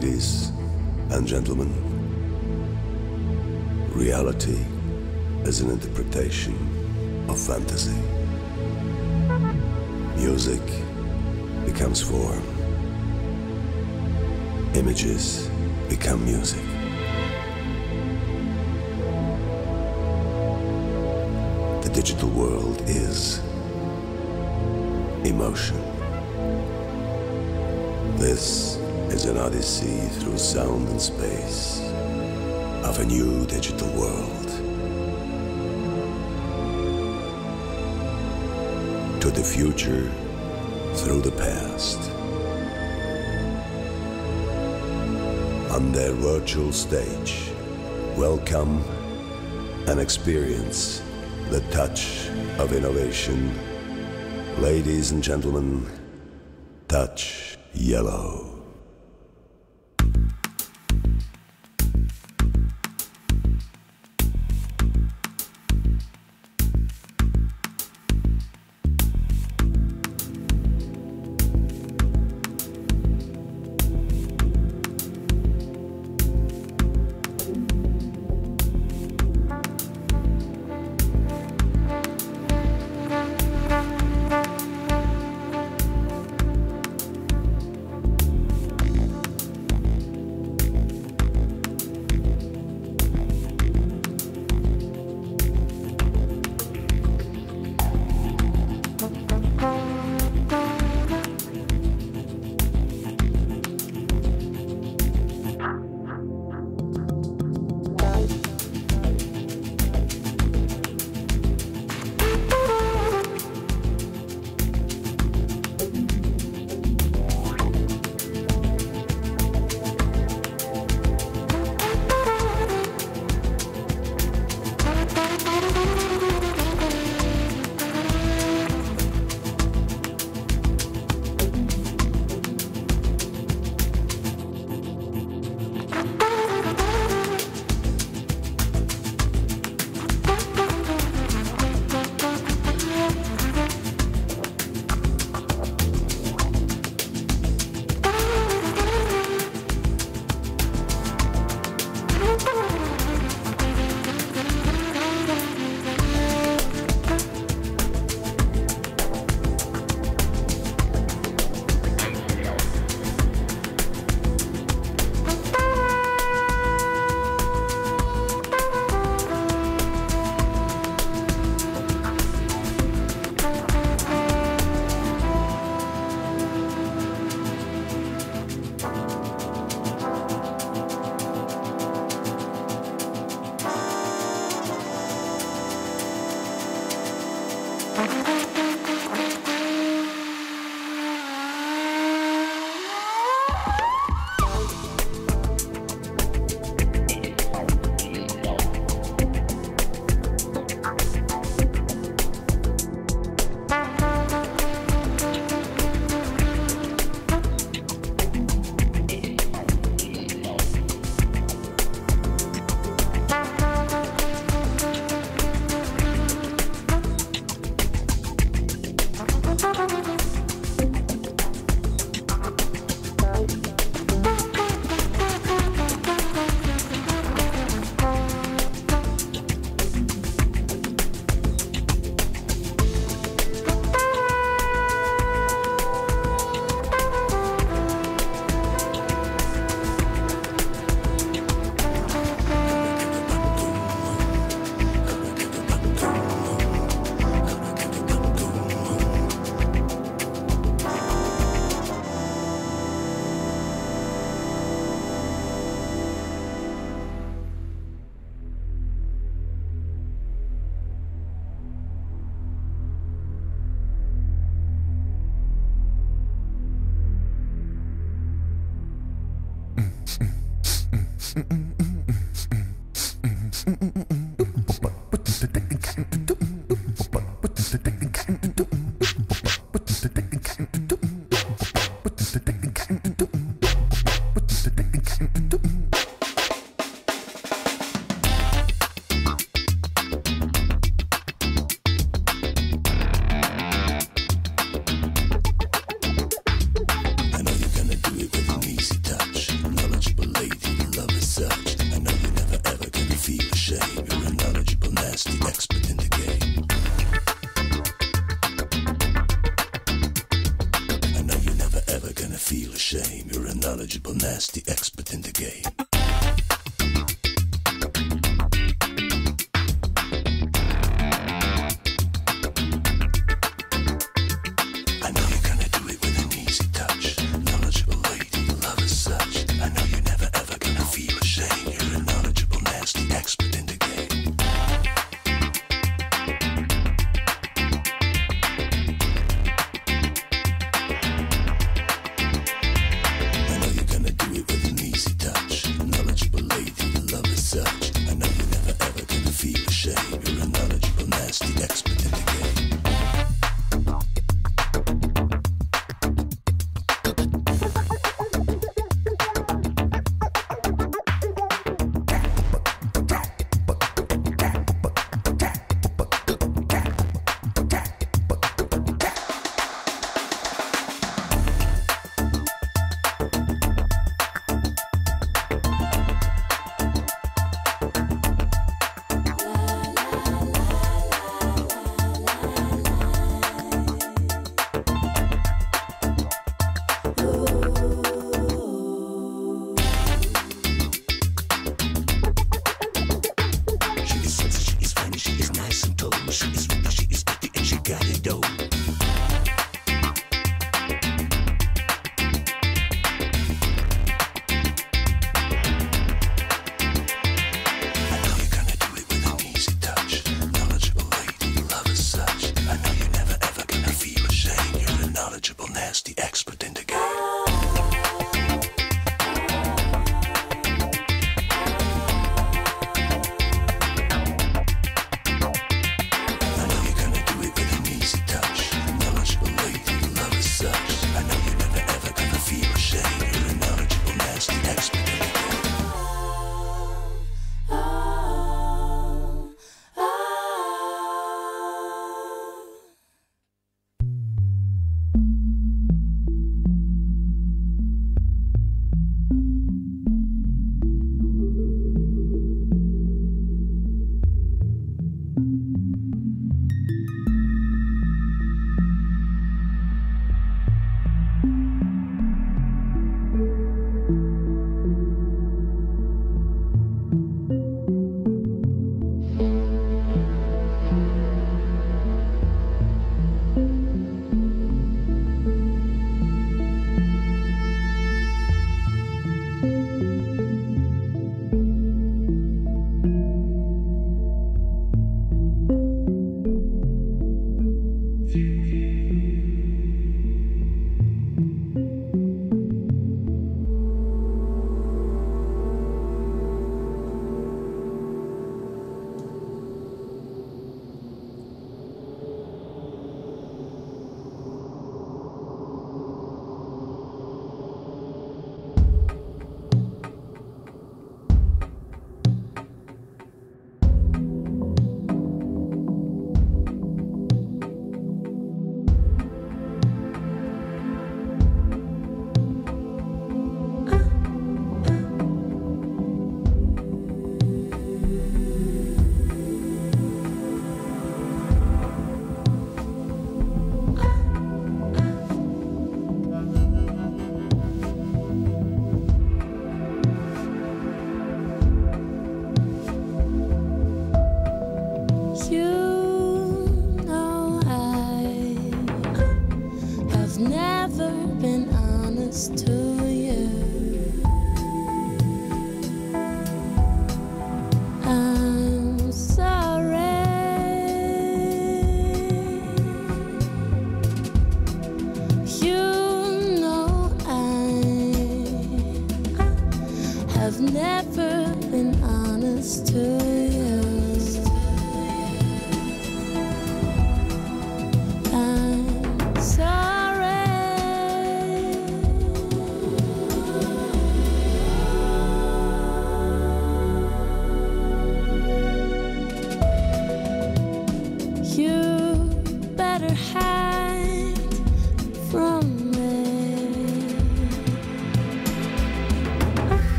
Ladies and gentlemen, reality is an interpretation of fantasy. Music becomes form. Images become music. The digital world is emotion. This is an odyssey through sound and space of a new digital world. To the future through the past. On their virtual stage, welcome and experience the touch of innovation. Ladies and gentlemen, touch Yello. I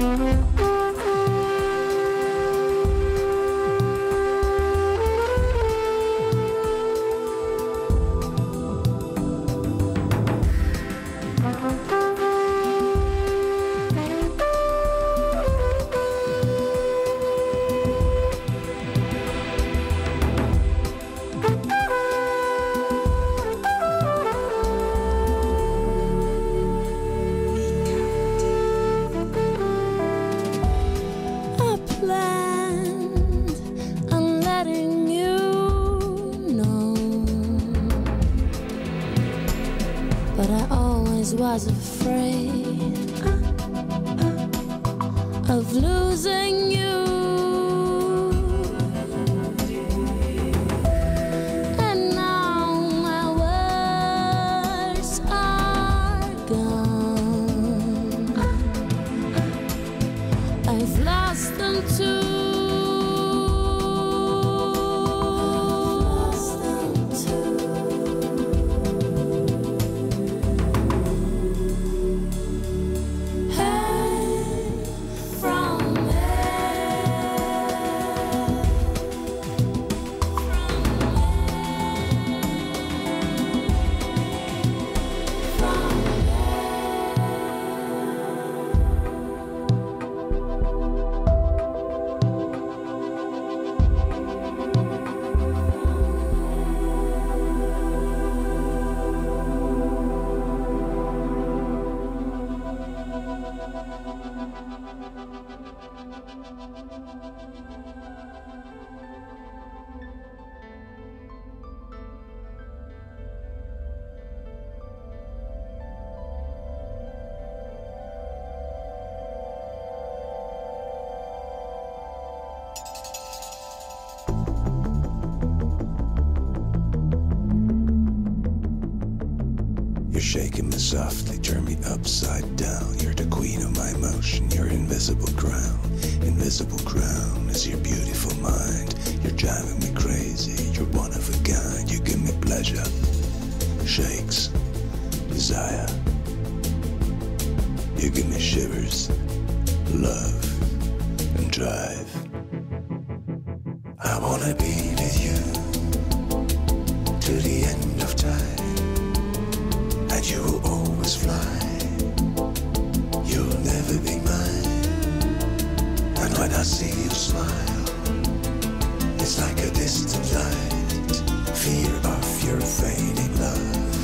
I softly, turn me upside down. You're the queen of my emotion, your invisible crown. Invisible crown is your beautiful mind. You're driving me crazy, you're one of a kind. You give me pleasure, shakes, desire. You give me shivers, love, and drive. I wanna be with you to the end of time and you will always fly. You'll never be mine. And when I see you smile, it's like a distant light, fear of your fading love.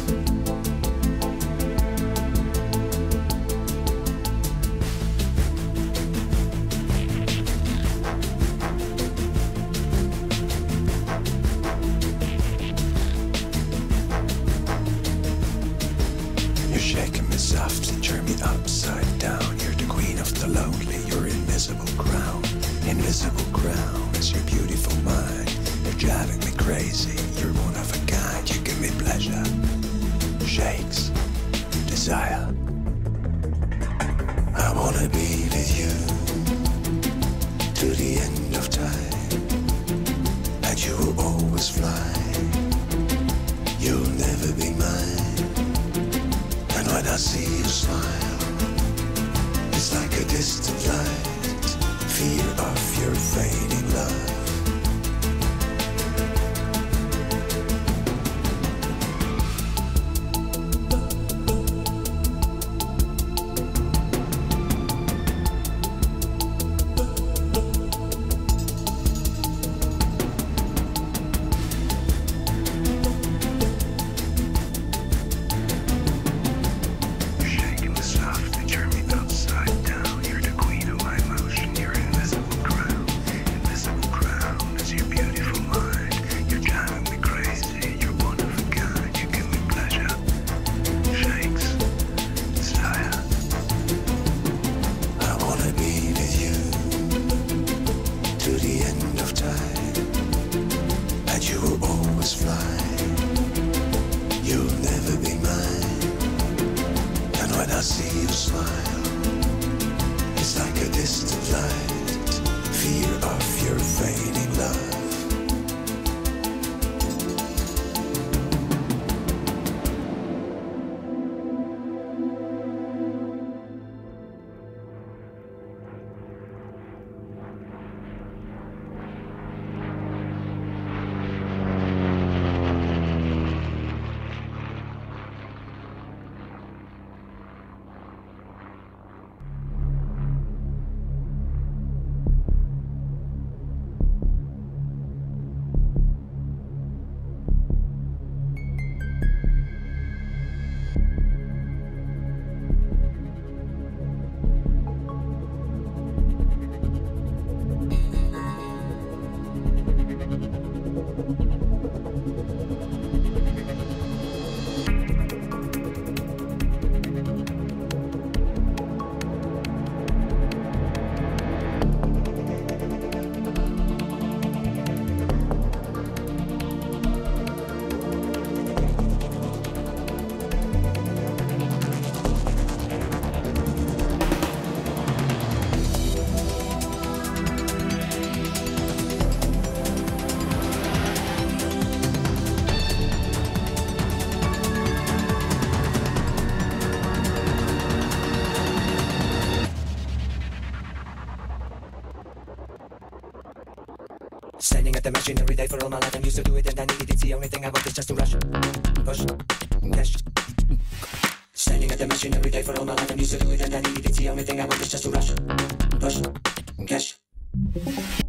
Fading the machine every day for all my life. I'm used to do it and I need it. It's the only thing I want is just to rush, push, cash. Standing at the machine every day for all my life. I'm used to do it and I need it. It's the only thing I want is just to rush, push, cash.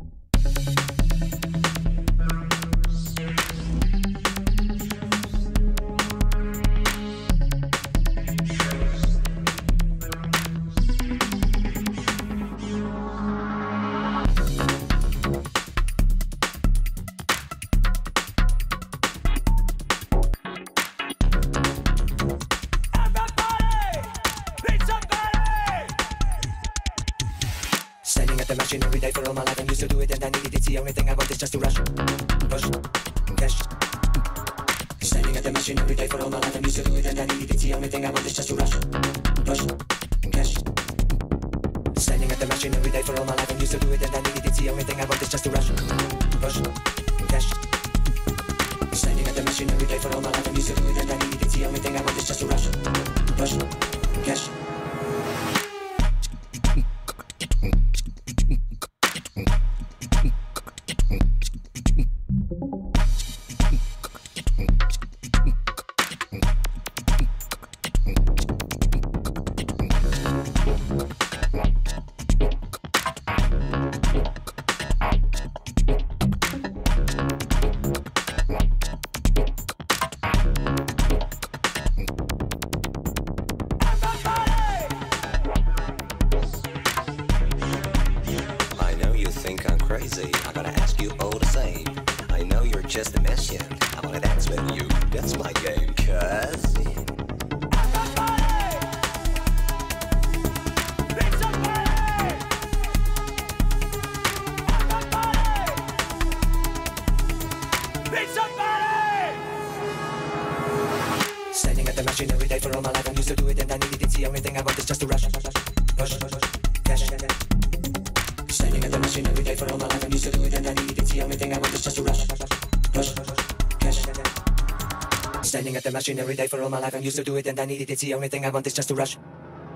every day for all my life. I'm used to do it and I need it. It's the only thing I want is just to rush,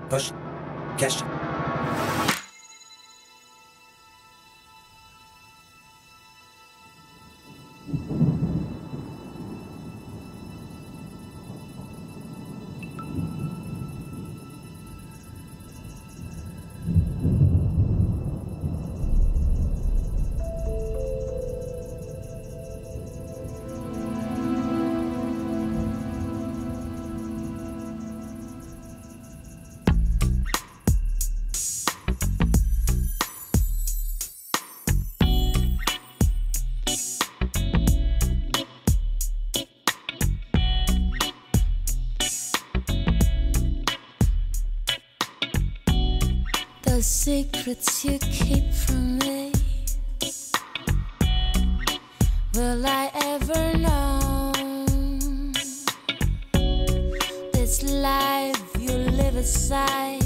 push, cash. secrets you keep from me. Will I ever know? This life you live aside.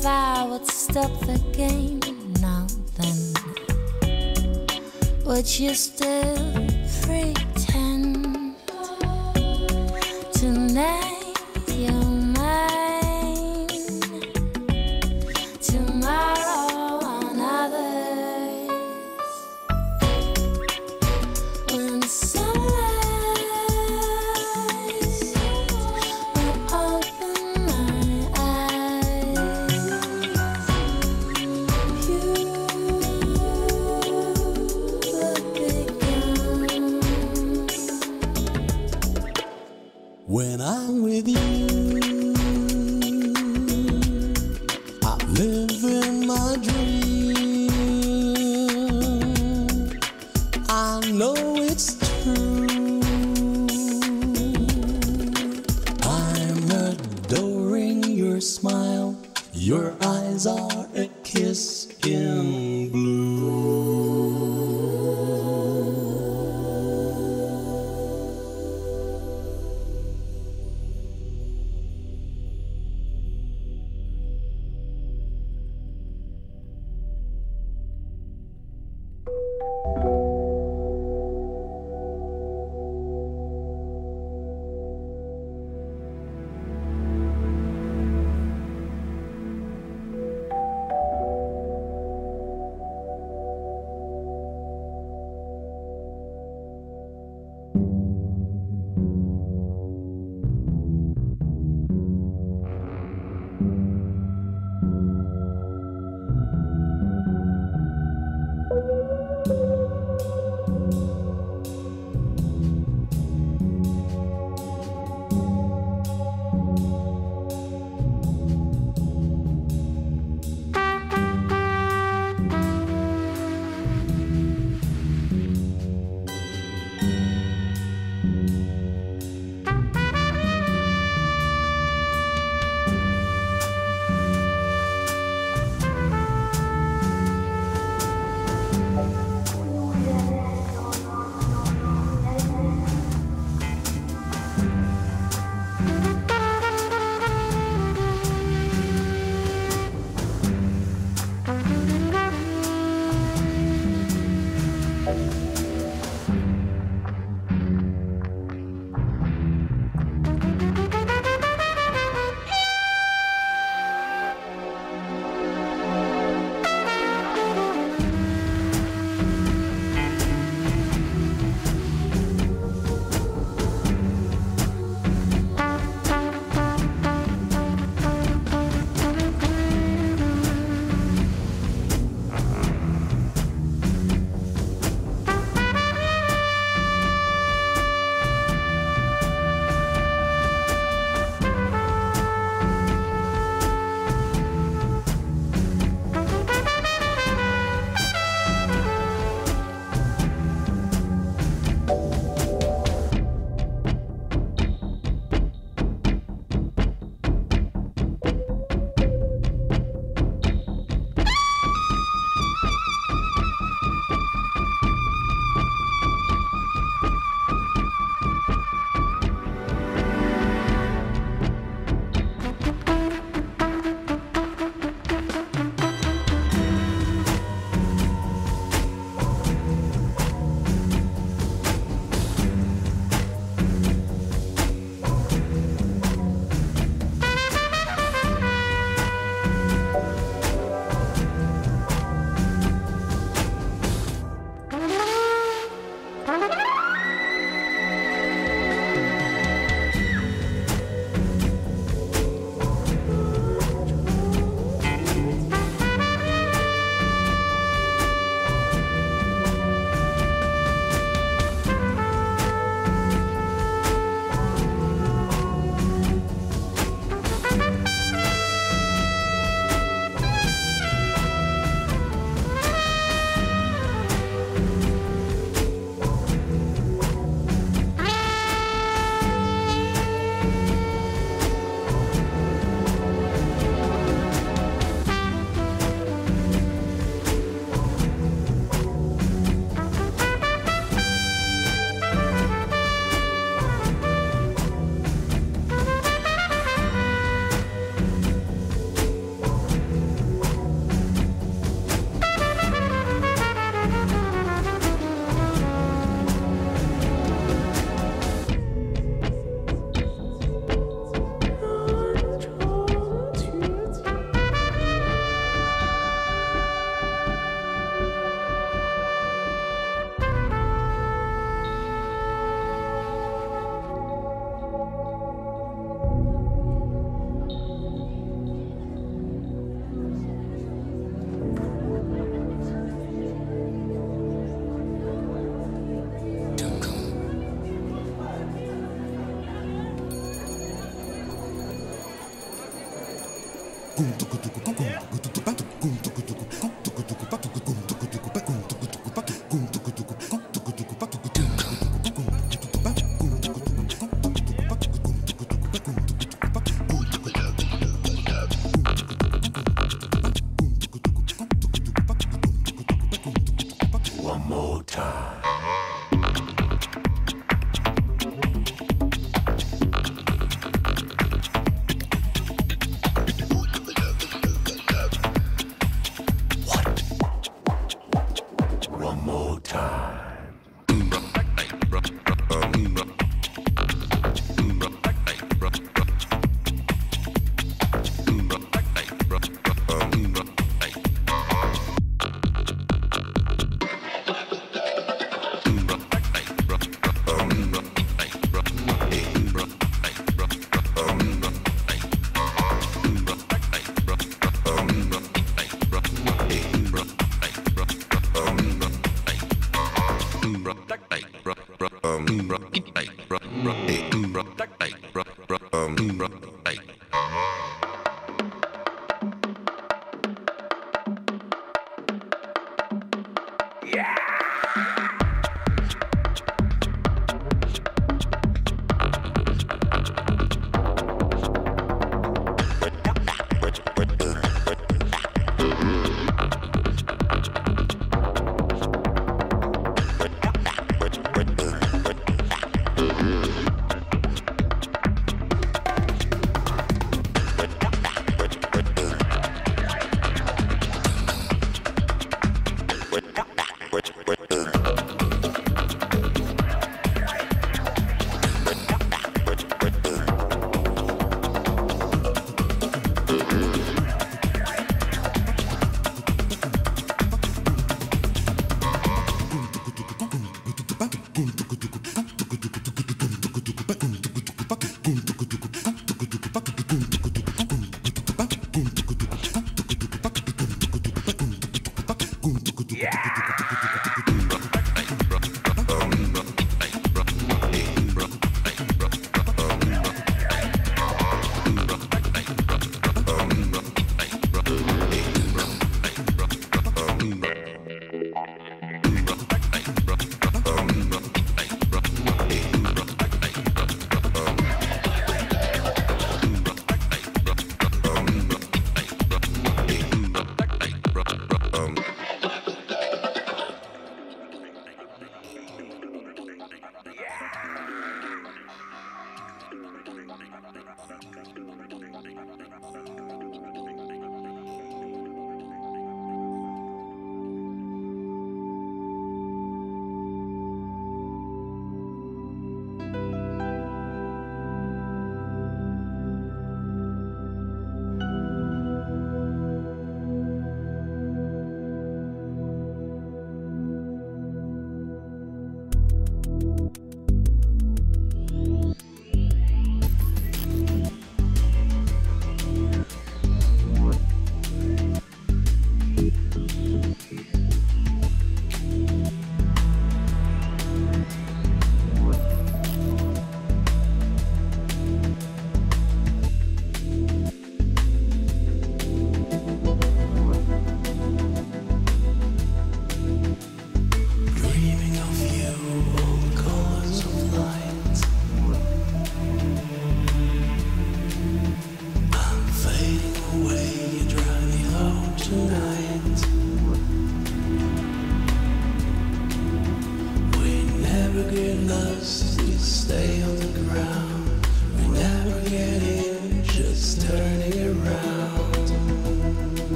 if I would stop the game now then? Would you still?